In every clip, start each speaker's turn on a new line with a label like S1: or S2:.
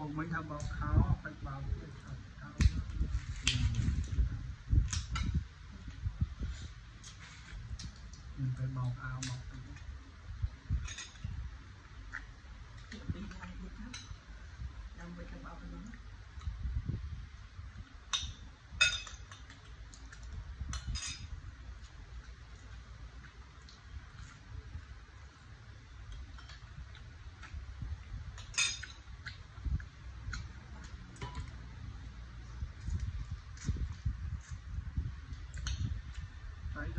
S1: មកមិញថាបោកខោបិទបោកទៀតខោខោមិនទៅបោកអាវ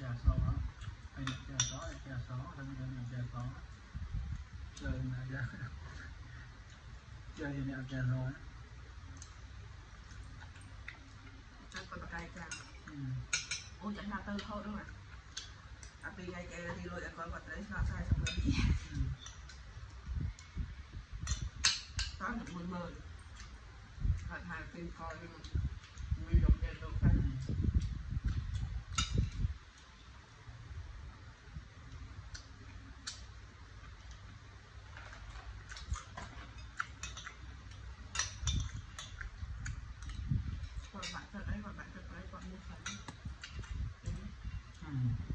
S1: ចាសងអីចាសងចាសងហើយយើងចាសងលើណាយ៉ាចាយើងចាសងចាំបបកាយចាំអូចាំដាក់ទៅហូតហ្នឹងអាពីថ្ងៃគេទីលុយអត់គាត់ត្រីស្នាក់40លានតាម10000ហើយហើយពេលផលវិញ Hmm.